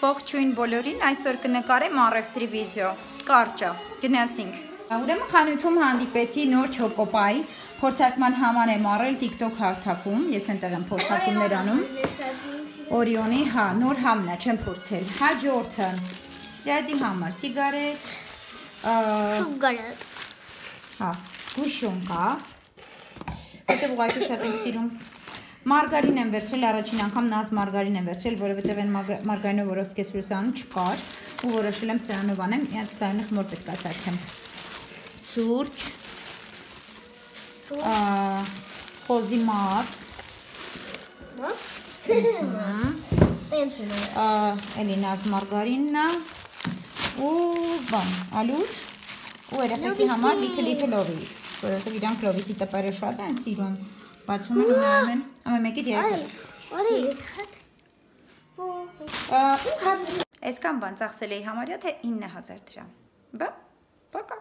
Ողջույն բոլորին, այսօր կնկարեմ առևտրի վիդեո։ Կարճա, գնացինք։ Ուրեմն խանութում հանդիպեցի նոր չոկոպայ, փորձարկման համար եմ առել TikTok հարթակում, ես այնտեղ եմ փորձարկումներ անում։ Օրիոնի, հա, նոր համն է, չեմ փորձել։ Հաջորդը դյաջի համար սիգարետ, Շուգարը։ հա, գուշուն կա։ Որտեղ ուղղակի շատ եմ սիրում Մարգարին եմ վերցրել առաջին անգամ նազ մարգարին եմ վերցրել, որովհետև այն մարգարինով որով սկեսրուսանում չկար ու որոշել եմ սրանով անեմ, իհաց սարանը խմոր պետք է սարքեմ։ Սուրճ, խոզի մար, էլի նազ մարգարինն է ու բան, ալուր ու երեխեքի համար լիքը լիքը լովիս, որովհետև իրանք լովիսի տպերը շատ են սիրում, բացում են ու նայում են, ամեն մեկի երեխա Արի։ Այսքան բան ծախսել էի համարյա թե 9000 դրամ։ Բա, բակա։